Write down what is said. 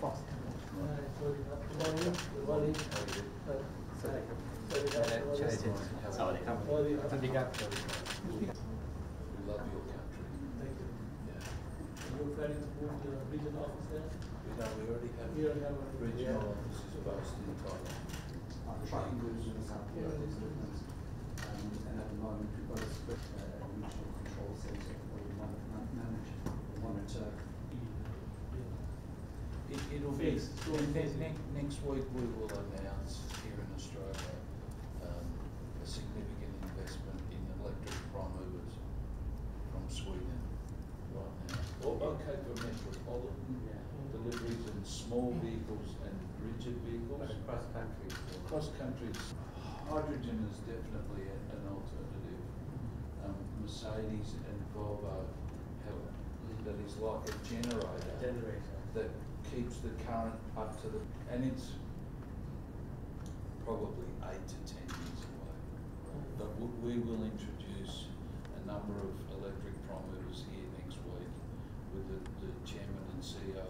fast. We love your country. Thank you. Yeah. Are planning to move the regional office there? We already have, we already have regional yeah. offices based in Thailand. The triangles in the south. Yeah. It'll be, Phase, so ne- ne- next week we will announce here in Australia, um, a significant investment in electric prime movers from Sweden right now. All okay for metropolitan deliveries and small vehicles and rigid vehicles. cross country. Cross countries, hydrogen is definitely a- an alternative. Um, Mercedes and Volvo have, that is like a generator Generator. that keeps the current up to the, and it's probably eight to ten years away. But we, will introduce a number of electric prime movers here next week with the, the chairman and CEO